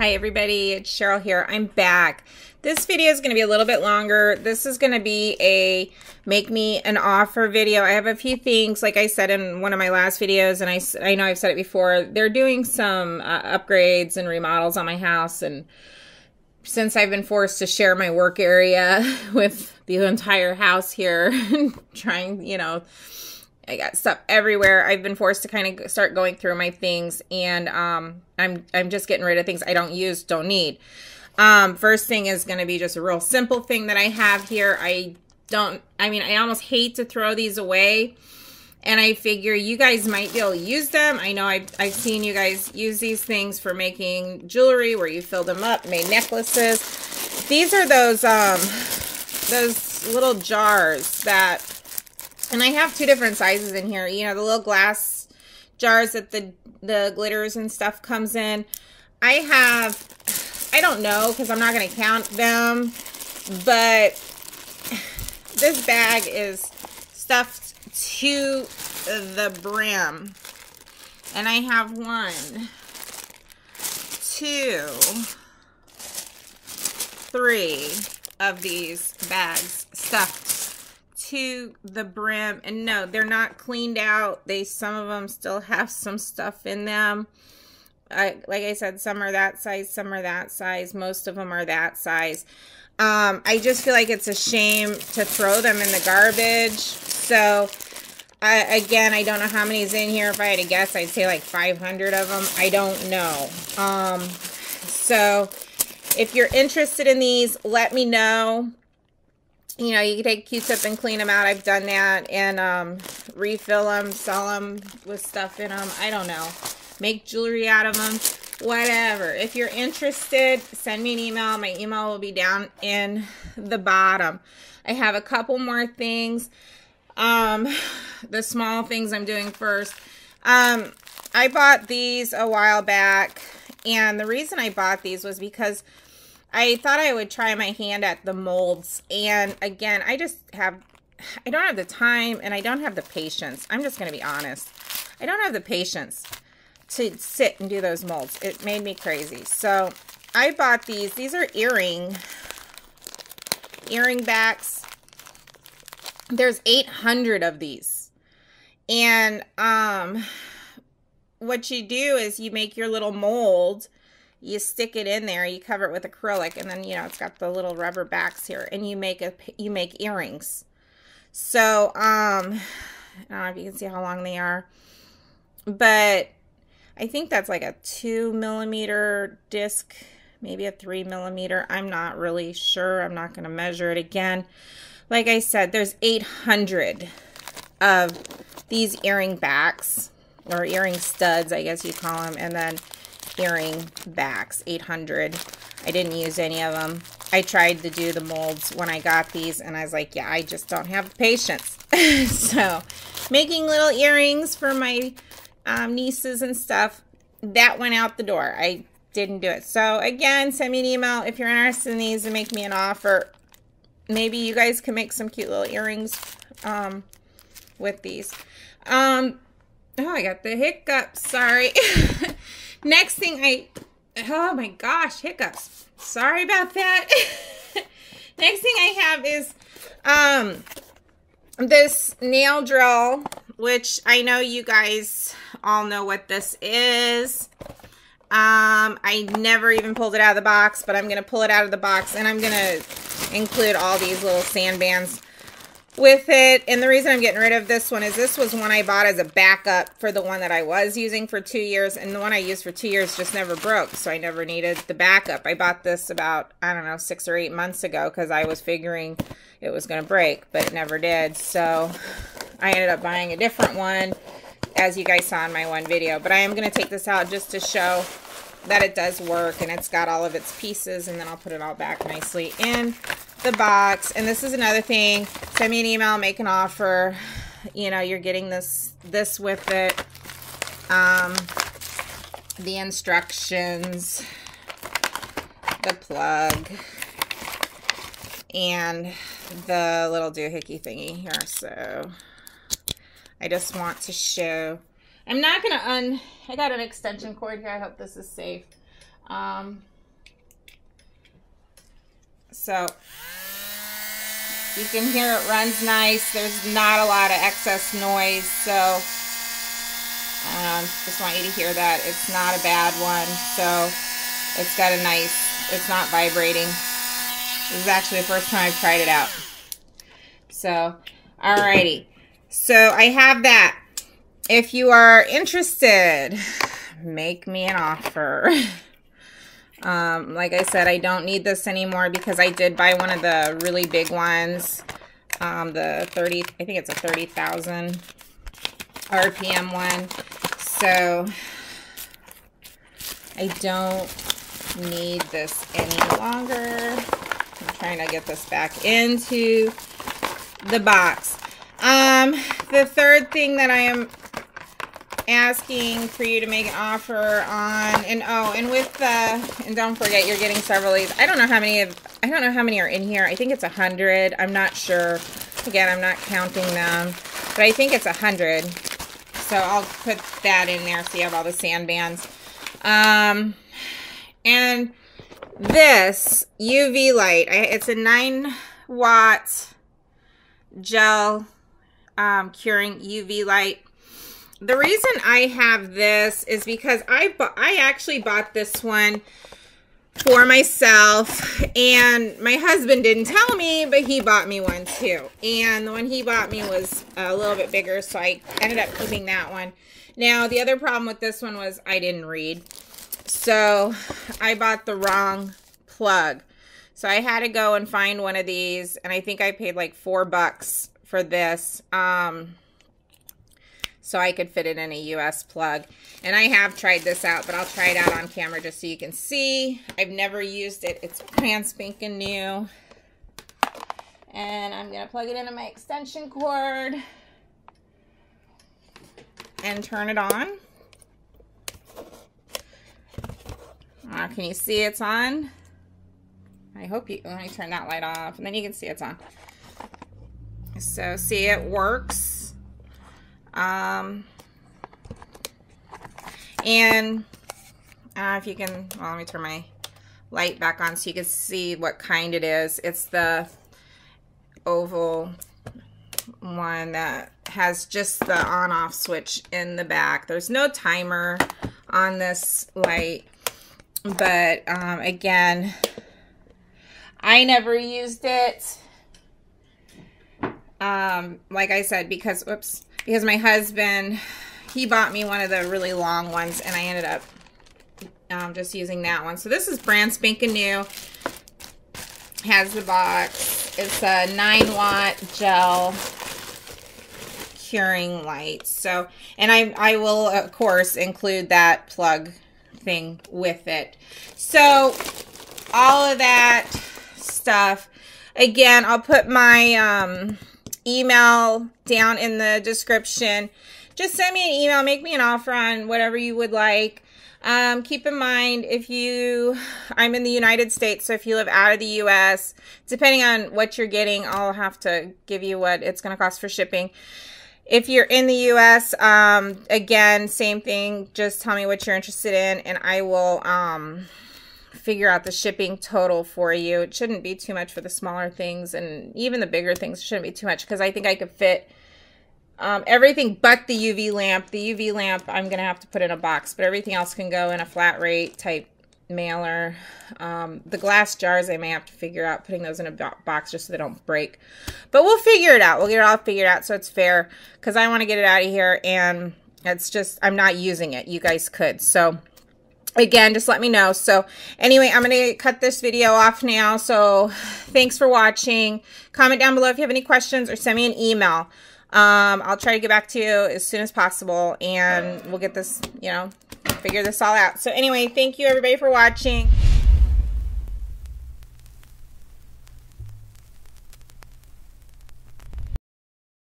Hi everybody, it's Cheryl here. I'm back. This video is going to be a little bit longer. This is going to be a make me an offer video. I have a few things, like I said in one of my last videos, and I, I know I've said it before, they're doing some uh, upgrades and remodels on my house, and since I've been forced to share my work area with the entire house here, trying, you know, I got stuff everywhere. I've been forced to kind of start going through my things and um, I'm, I'm just getting rid of things I don't use, don't need. Um, first thing is going to be just a real simple thing that I have here. I don't, I mean, I almost hate to throw these away. And I figure you guys might be able to use them. I know I've, I've seen you guys use these things for making jewelry where you fill them up, made necklaces. These are those, um, those little jars that and I have two different sizes in here. You know, the little glass jars that the, the glitters and stuff comes in. I have, I don't know because I'm not going to count them, but this bag is stuffed to the brim. And I have one, two, three of these bags stuffed to the brim and no they're not cleaned out. They some of them still have some stuff in them. I, like I said some are that size some are that size. Most of them are that size. Um, I just feel like it's a shame to throw them in the garbage. So I, again I don't know how many's in here. If I had to guess I'd say like 500 of them I don't know. Um, so if you're interested in these let me know you know, you can take Q-tip and clean them out. I've done that and um, refill them, sell them with stuff in them. I don't know. Make jewelry out of them. Whatever. If you're interested, send me an email. My email will be down in the bottom. I have a couple more things. Um, the small things I'm doing first. Um, I bought these a while back. And the reason I bought these was because I thought I would try my hand at the molds. And again, I just have, I don't have the time and I don't have the patience. I'm just going to be honest. I don't have the patience to sit and do those molds. It made me crazy. So I bought these. These are earring, earring backs. There's 800 of these. And um, what you do is you make your little mold you stick it in there, you cover it with acrylic, and then, you know, it's got the little rubber backs here, and you make a, you make earrings. So, um, I don't know if you can see how long they are, but I think that's like a two millimeter disc, maybe a three millimeter. I'm not really sure. I'm not going to measure it again. Like I said, there's 800 of these earring backs or earring studs, I guess you call them. And then earring backs, 800. I didn't use any of them. I tried to do the molds when I got these, and I was like, yeah, I just don't have the patience. so, making little earrings for my um, nieces and stuff, that went out the door. I didn't do it. So, again, send me an email if you're interested in these and make me an offer. Maybe you guys can make some cute little earrings um, with these. Um, oh, I got the hiccups. Sorry. Next thing I, oh my gosh, hiccups. Sorry about that. Next thing I have is um, this nail drill, which I know you guys all know what this is. Um, I never even pulled it out of the box, but I'm going to pull it out of the box and I'm going to include all these little sand bands with it. And the reason I'm getting rid of this one is this was one I bought as a backup for the one that I was using for two years. And the one I used for two years just never broke. So I never needed the backup. I bought this about, I don't know, six or eight months ago because I was figuring it was going to break, but it never did. So I ended up buying a different one as you guys saw in my one video. But I am going to take this out just to show that it does work and it's got all of its pieces and then I'll put it all back nicely in the box. And this is another thing. Send me an email, make an offer. You know, you're getting this this with it. Um, the instructions, the plug, and the little doohickey thingy here. So I just want to show. I'm not going to un... I got an extension cord here. I hope this is safe. Um, So you can hear it runs nice. There's not a lot of excess noise. So um, just want you to hear that. It's not a bad one. So it's got a nice, it's not vibrating. This is actually the first time I've tried it out. So, alrighty. So I have that. If you are interested, make me an offer. Um, like I said, I don't need this anymore because I did buy one of the really big ones. Um, the 30, I think it's a 30,000 RPM one. So I don't need this any longer. I'm trying to get this back into the box. Um, the third thing that I am asking for you to make an offer on and oh and with the and don't forget you're getting several of these i don't know how many of i don't know how many are in here. I think it's a hundred. I'm not sure. Again i'm not counting them but i think it's a hundred. So i'll put that in there so you have all the sand bands. Um and this uv light it's a nine watt gel um, curing uv light the reason I have this is because I I actually bought this one for myself and my husband didn't tell me but he bought me one too. And the one he bought me was a little bit bigger so I ended up keeping that one. Now the other problem with this one was I didn't read so I bought the wrong plug. So I had to go and find one of these and I think I paid like four bucks for this. Um so I could fit it in a US plug. And I have tried this out, but I'll try it out on camera just so you can see. I've never used it. It's brand spanking new. And I'm going to plug it into my extension cord and turn it on. Uh, can you see it's on? I hope you, let me turn that light off and then you can see it's on. So see it works. Um, and uh, if you can, well, let me turn my light back on so you can see what kind it is. It's the oval one that has just the on-off switch in the back. There's no timer on this light, but um, again, I never used it. Um, like I said, because, whoops, because my husband, he bought me one of the really long ones and I ended up um, just using that one. So this is brand spanking new. Has the box. It's a 9 watt gel curing light. So, and I, I will, of course, include that plug thing with it. So, all of that stuff. Again, I'll put my, um, email down in the description. Just send me an email, make me an offer on whatever you would like. Um, keep in mind, if you, I'm in the United States, so if you live out of the U.S., depending on what you're getting, I'll have to give you what it's going to cost for shipping. If you're in the U.S., um, again, same thing. Just tell me what you're interested in, and I will, um, figure out the shipping total for you. It shouldn't be too much for the smaller things and even the bigger things shouldn't be too much because I think I could fit um, everything but the UV lamp. The UV lamp I'm going to have to put in a box, but everything else can go in a flat rate type mailer. Um, the glass jars I may have to figure out putting those in a box just so they don't break. But we'll figure it out. We'll get it all figured out so it's fair because I want to get it out of here and it's just, I'm not using it. You guys could. So again just let me know. So anyway i'm going to cut this video off now. So thanks for watching. Comment down below if you have any questions or send me an email. Um, i'll try to get back to you as soon as possible and we'll get this you know figure this all out. So anyway thank you everybody for watching